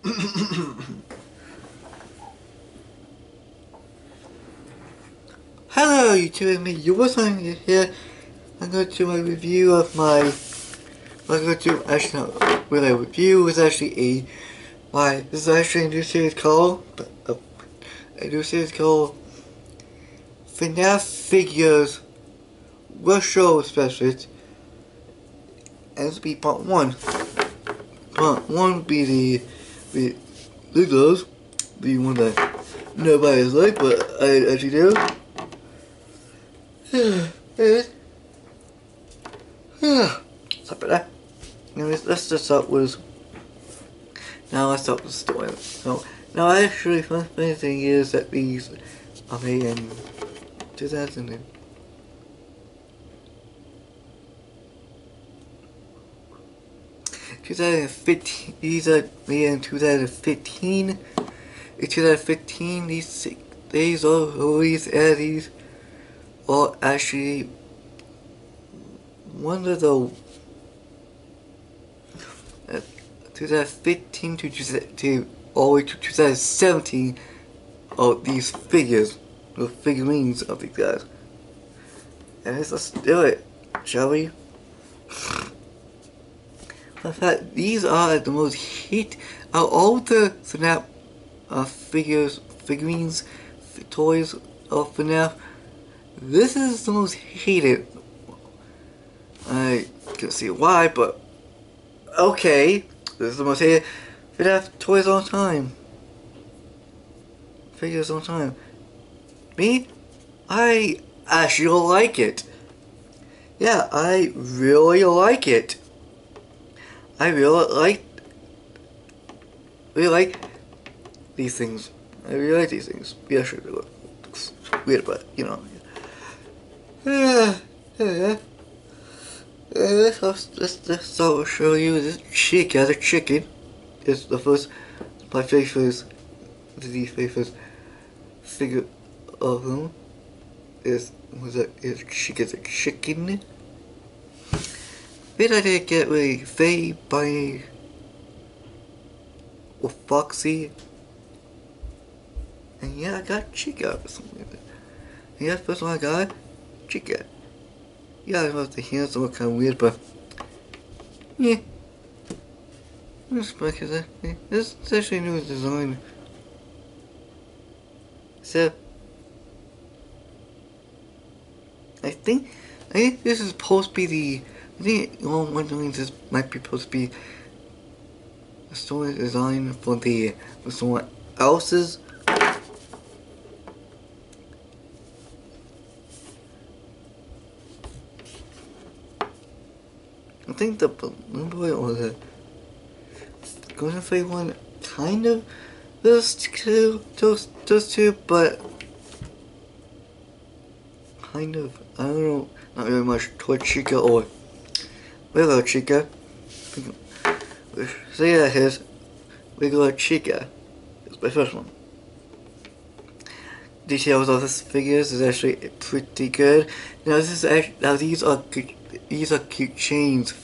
Hello, YouTube and me. You was on here. I'm going to do my review of my. I'm going to actually not really a review. It's actually a my. This is actually a new series called uh, a new series called FNAF Figures Show Specialist. And this will be part one. Part one will be the the the one that nobody's like, but I actually do. Sorry for that. Anyways, let's just start with. Now let's start with the story. So, now actually, funny thing is that these are made in 2000. 2015. These are made in 2015. In 2015, these these are released as these well, actually, one of the uh, 2015 to, to all the way to 2017 of these figures, the figurines of these guys. And let's do it, shall we? In fact, these are the most hit out of all the FNAF uh, figures, figurines, toys of FNAF. This is the most hated. I can see why, but okay. This is the most hated FNAF toys all time. Figures all time. Me? I actually like it. Yeah, I really like it. I really like really like these things. I really like these things. Yeah, sure, it looks weird, but you know. Yeah, yeah. Uh, this, this, I'll show you this chicken, the chicken. It's the first, my favorite, the favorite figure of them is, was it, is chicken, a chicken. Then I did get with Faye by, or Foxy. And yeah, I got Chica or something like that. And yeah, first one I got, Chica. Yeah, I know the hands look kind of weird, but yeah. This is actually, this is actually new design. So, I think, I think this is supposed to be the, I think all one doing this might be supposed to be a story design for the, for someone else's I think the Balloon Boy or the Golden Freddy one kind of those two, those, those two, but kind of, I don't know, not very much toward Chica or Willow Chica. Yeah, here's Willow Chica. It's my first one. Details of this figures is actually pretty good. Now this is actually, now these are these are cute chains.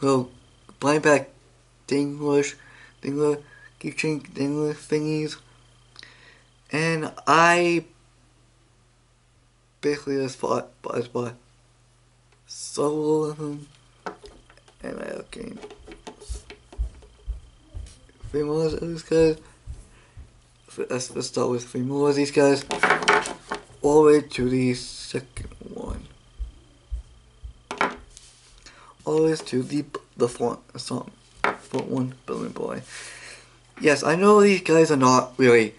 Little blind back dinglish, dingler, keychain dingler thingies. And I basically just bought, bought, bought of them. And I gained three more of these guys. Let's, start with three more of these guys. All the way to the second one always to the the front song front one Balloon Boy. Yes, I know these guys are not really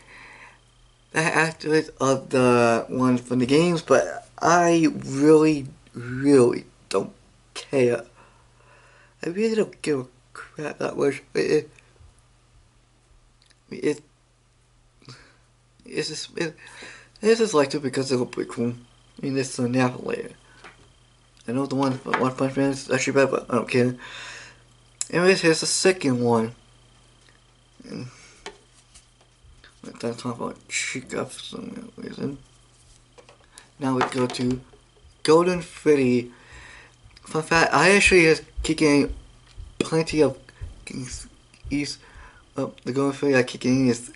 the actors of the ones from the games, but I really, really don't care. I really don't give a crap that much. It, it, it's just, it, it's just like it because look pretty cool. I mean, this is a nap layer. I know the one One Punch Man is actually bad, but I don't care. Anyways, here's the second one. And that's talk about Chica for some reason. Now we go to Golden Freddy. Fun fact, I actually is kicking plenty of these uh, the Golden Freddy I getting is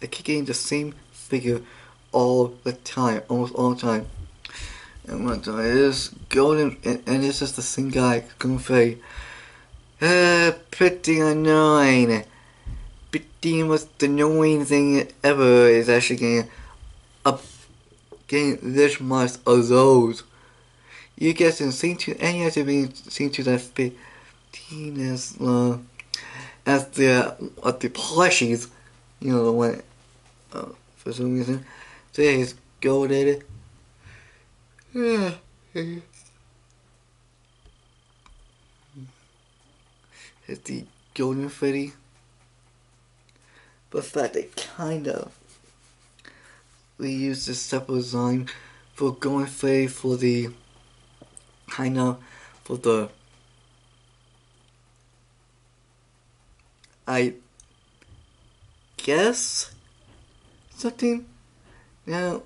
getting the same figure all the time, almost all the time. And what time is Golden, and, and it's just the same guy, Golden Freddy. Uh, pretty annoying. Pretty most annoying thing ever is actually getting a getting this much of those. You guys in seen to any of being seen to that fifteen as long as the uh, the plushies, you know the one uh, for some reason. Today is golded. Yeah. It's the Golden Freddy. But fact they kind of we use this separate design for Golden Freddy for the of for the I guess something. Now,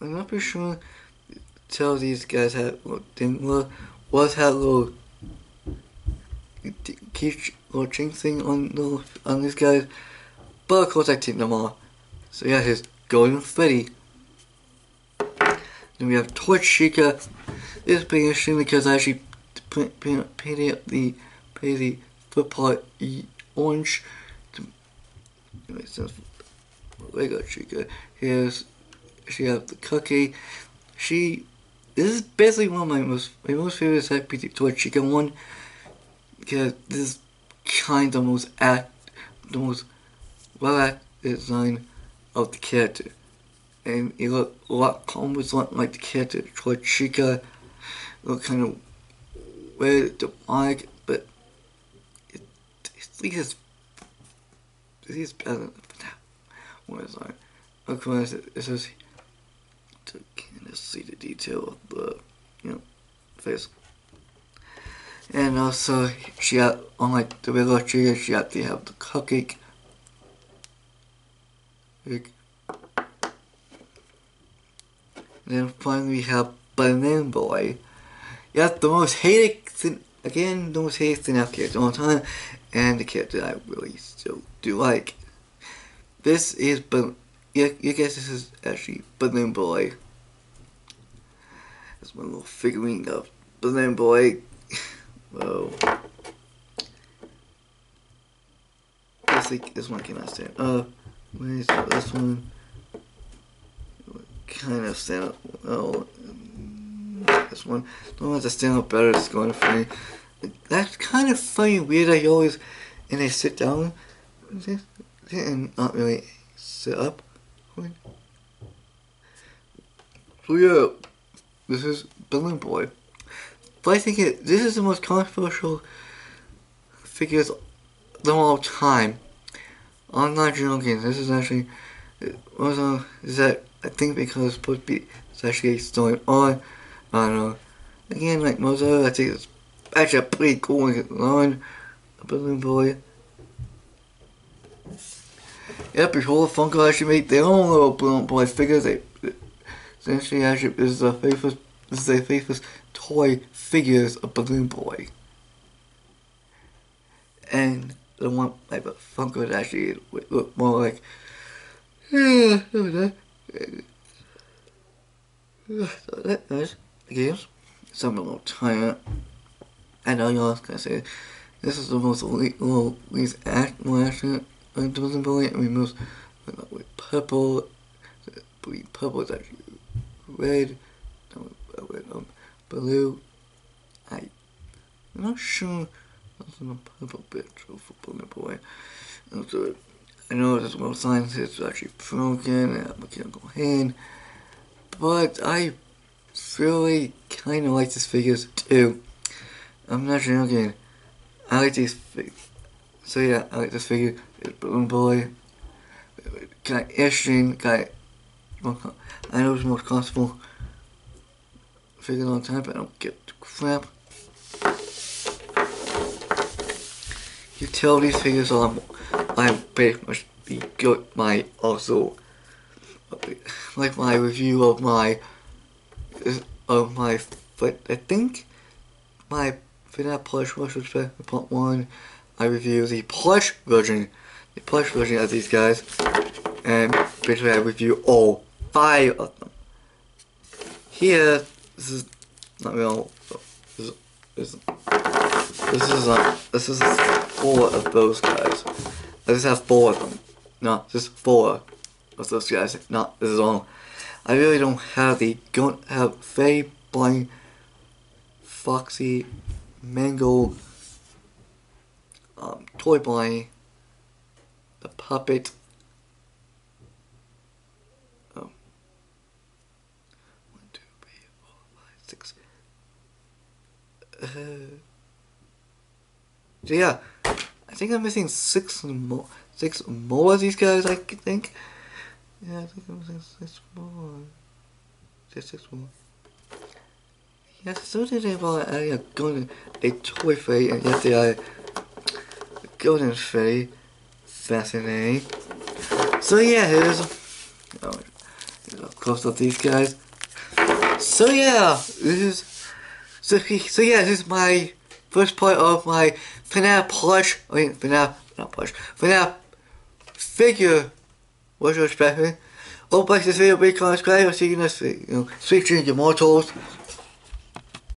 I'm not pretty sure. Tell these guys had didn't was had little keep watching thing on the on these guys, but of course I take them all. So yeah, here's Golden Freddy. Then we have Toy Chica. This is being interesting because I actually painted the painted the football orange. Anyway, so Lego Chica. Here's she have the cookie. She this is basically one of my most my most favorite Happy Toy Chica one because this is kind of the most act the most well acted design of the character. And it looked a lot almost like the character Toy Chica. Look kind of weird demonic, but it, at least he's better. What is that? Of course, it it says to kind of see the detail of the, you know, face. And also, she had, unlike the regular trigger, she had to have the cupcake. And then finally we have Banana Boy. Yeah, the most hated thing, again, the most hated thing I've character all the time, and the character I really still do like. This is, but yeah, you guess this is actually Balloon Boy. That's my little figurine of Balloon Boy. Whoa. This, this one cannot stand. Uh, where is this one? Kind of stand up. Oh, this one. The one that stand up better is going for me. That's kind of funny, weird. I always, and they sit down and not really sit up. So yeah, this is Balloon Boy. But I think it, this is the most controversial figures of all time. I'm not joking. This is actually is that I think because it's supposed to be it's actually going on. I don't know. Again, like most of I think it's actually a pretty cool line. A Balloon Boy. Yep, Yeah, before Funko actually made their own little Balloon Boy figures, they essentially actually this is a famous this is a famous toy figures of Balloon Boy. And the one like Funko actually look more like yeah, so that is games. Some a little tired. I know y'all gonna say this is the most little least act action I doesn't believe I mean most with purple. Purple is actually red. With um, blue. I I'm not sure. That's a purple bit of blue boy. And so I know there's more signs it's actually broken and a mechanical hand. But I really kinda like these figures too I'm not sure again I like these figures so yeah, I like this figure. It's Balloon Boy. Kind of interesting, kind of, I know it's the most comfortable figure on time, but I don't get crap. You tell these figures I'm, I'm pretty much the good my also like my review of my of my foot. I think my FNAF plush was part one I review the plush version, the plush version of these guys, and basically I review all five of them. Here, this is not real. This is, this is, not. This is four of those guys. I just have four of them. No, just four of those guys. Not this is all. I really don't have the don't have Faye, Blind, Foxy, Mangle, um, Toy Blind, the puppet. Oh. Uh, so yeah, I think I'm missing six more, six more of these guys. I think. Yeah, I think missing six more. Six. Yes, so did about uh, a golden a toy Freddy and they are golden Freddy. Fascinating. So yeah, here's oh, here's a close up these guys. So yeah, this is so so yeah, this is my first part of my FNAF plush. I mean FNAF not plush. FNAF figure. What's your expecting? Hope like this video, big comment, subscribe, I'll see you. You know, dreams, immortals.